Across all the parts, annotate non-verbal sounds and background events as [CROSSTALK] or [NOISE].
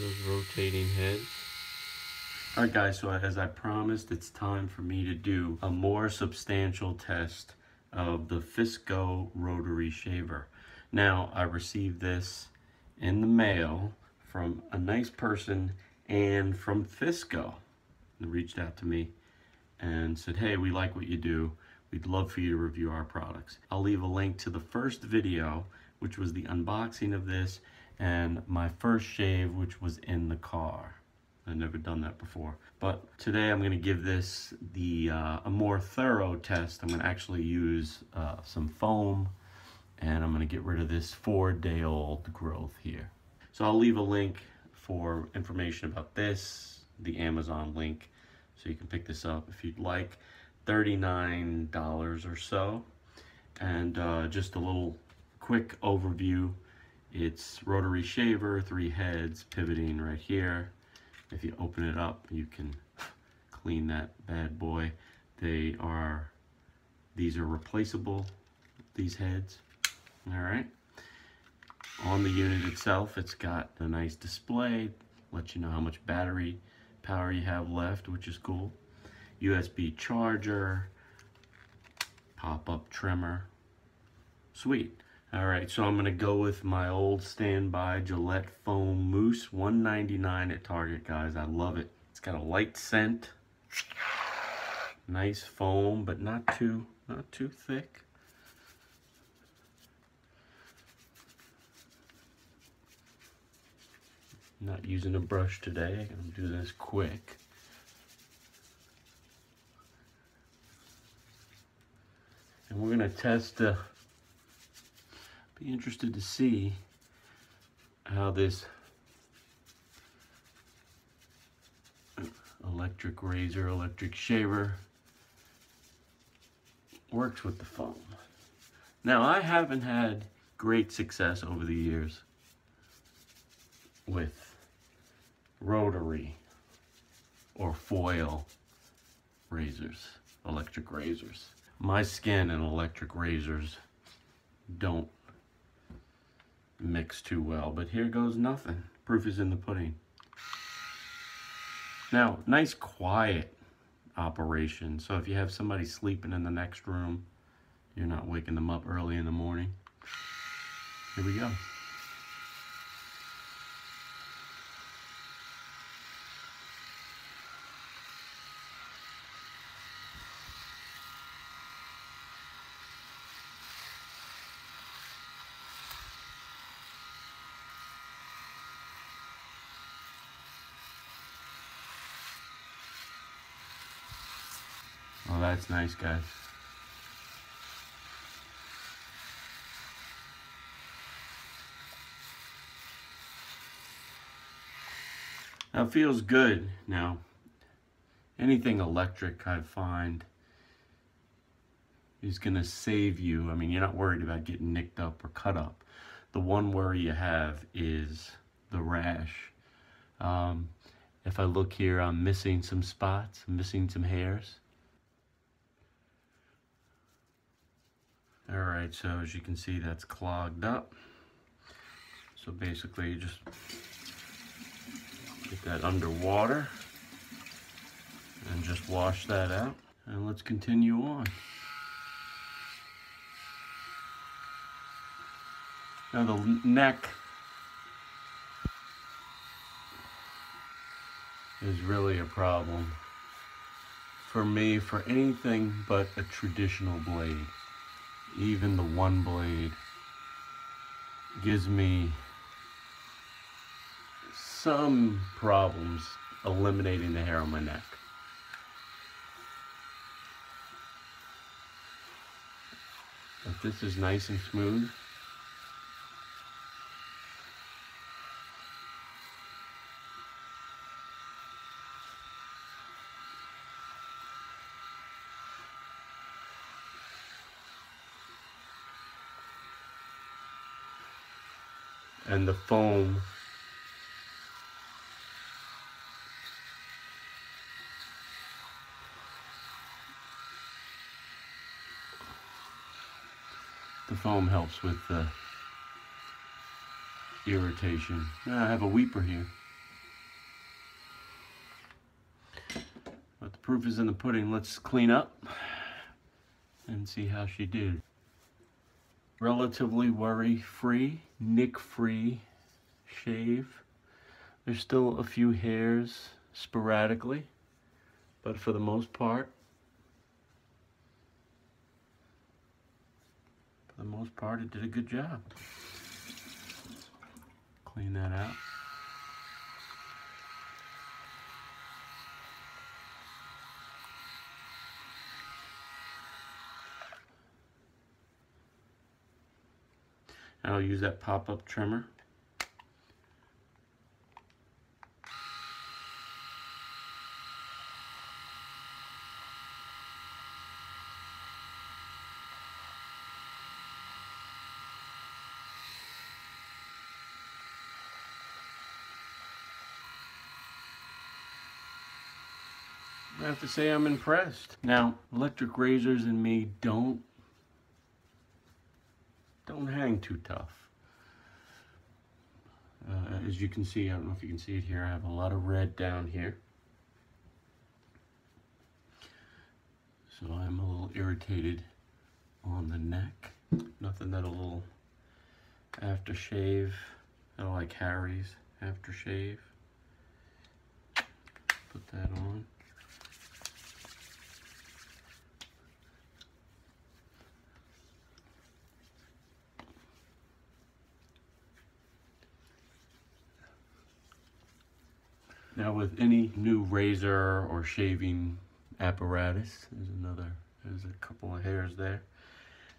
those rotating heads. Alright guys, so as I promised, it's time for me to do a more substantial test of the Phisco rotary shaver. Now, I received this in the mail from a nice person and from Phisco. They reached out to me and said, hey, we like what you do. We'd love for you to review our products. I'll leave a link to the first video, which was the unboxing of this, and my first shave, which was in the car. I've never done that before. But today I'm going to give this the uh, a more thorough test. I'm to actually use uh, some foam and I'm going to get rid of this four day old growth here. So I'll leave a link for information about this, the Amazon link, so you can pick this up if you'd like. $39 or so. And uh, just a little quick overview. It's rotary shaver, three heads, pivoting right here. If you open it up, you can [LAUGHS] clean that bad boy. They are, these are replaceable, these heads. All right. On the unit itself, it's got a nice display, let you know how much battery power you have left, which is cool. USB charger, pop-up trimmer. Sweet. All right, so I'm gonna go with my old standby Gillette Foam Mousse, 199 at Target, guys. I love it. It's got a light scent, nice foam, but not too, not too thick. not using a brush today. I'm gonna do this quick. And we're gonna test, uh, be interested to see how this electric razor, electric shaver works with the foam. Now I haven't had great success over the years with rotary or foil razors, electric razors. My skin and electric razors don't mix too well, but here goes nothing. Proof is in the pudding. Now, nice quiet operation. So if you have somebody sleeping in the next room, you're not waking them up early in the morning. Here we go. That's nice, guys. Now, feels good. Now, anything electric, I find, is going to save you. I mean, you're not worried about getting nicked up or cut up. The one worry you have is the rash. Um, if I look here, I'm missing some spots, I'm missing some hairs. All right, so as you can see, that's clogged up. So basically, you just get that underwater and just wash that out. And let's continue on. Now the neck is really a problem for me for anything but a traditional blade even the one blade gives me some problems eliminating the hair on my neck. But this is nice and smooth. and the foam the foam helps with the irritation. I have a weeper here. But the proof is in the pudding. Let's clean up and see how she did. Relatively worry-free nick-free shave. There's still a few hairs sporadically, but for the most part, for the most part, it did a good job. Clean that out. I'll use that pop-up trimmer. I have to say I'm impressed. Now, electric razors and me don't don't too tough. Uh, as you can see, I don't know if you can see it here, I have a lot of red down here. So I'm a little irritated on the neck. Nothing that a little aftershave, I like Harry's aftershave. Put that on. Now with any new razor or shaving apparatus, there's another, there's a couple of hairs there.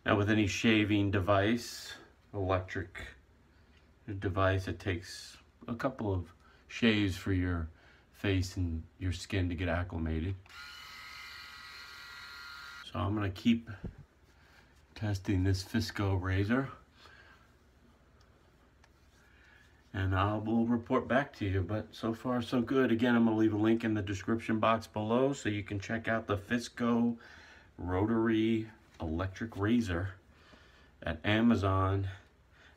Now with any shaving device, electric device, it takes a couple of shaves for your face and your skin to get acclimated. So I'm gonna keep testing this Phisco razor. And I will report back to you. But so far, so good. Again, I'm going to leave a link in the description box below so you can check out the Phisco Rotary Electric Razor at Amazon.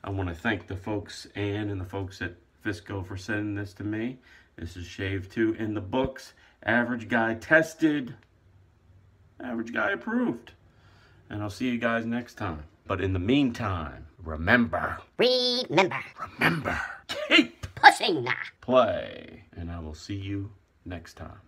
I want to thank the folks, Ann and the folks at Phisco for sending this to me. This is Shave 2 in the books. Average guy tested. Average guy approved. And I'll see you guys next time. But in the meantime, remember. Remember. Remember. Keep pushing. Play. And I will see you next time.